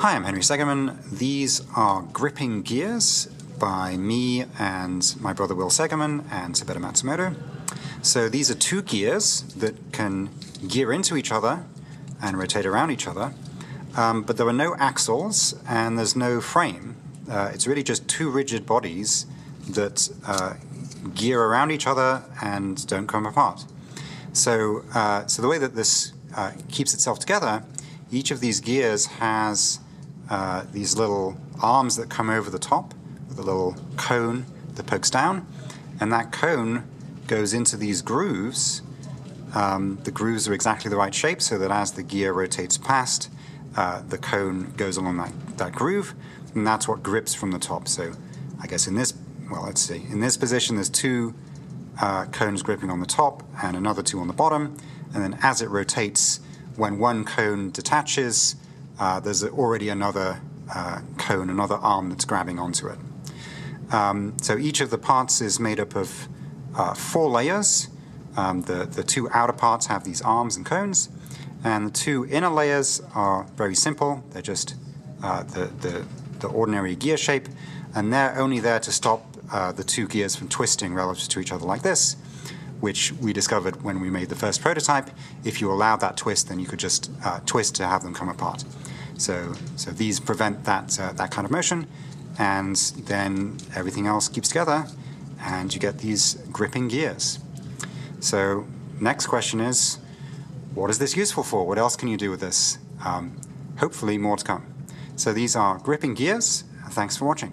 Hi, I'm Henry Segerman. These are gripping gears by me and my brother Will Segerman and Sabetta Matsumoto. So these are two gears that can gear into each other and rotate around each other, um, but there are no axles and there's no frame. Uh, it's really just two rigid bodies that uh, gear around each other and don't come apart. So, uh, so the way that this uh, keeps itself together, each of these gears has uh, these little arms that come over the top with a little cone that pokes down, and that cone goes into these grooves. Um, the grooves are exactly the right shape so that as the gear rotates past, uh, the cone goes along that, that groove, and that's what grips from the top. So I guess in this, well, let's see, in this position there's two uh, cones gripping on the top and another two on the bottom, and then as it rotates, when one cone detaches, there's already another uh, cone, another arm that's grabbing onto it. Um, so each of the parts is made up of uh, four layers. Um, the, the two outer parts have these arms and cones, and the two inner layers are very simple. They're just uh, the, the, the, ordinary gear shape, and they're only there to stop uh, the two gears from twisting relative to each other like this, which we discovered when we made the first prototype. If you allowed that twist, then you could just uh, twist to have them come apart. So, so these prevent that, uh, that kind of motion, and then everything else keeps together, and you get these gripping gears. So next question is, what is this useful for? What else can you do with this? Um, hopefully more to come. So these are gripping gears. Thanks for watching.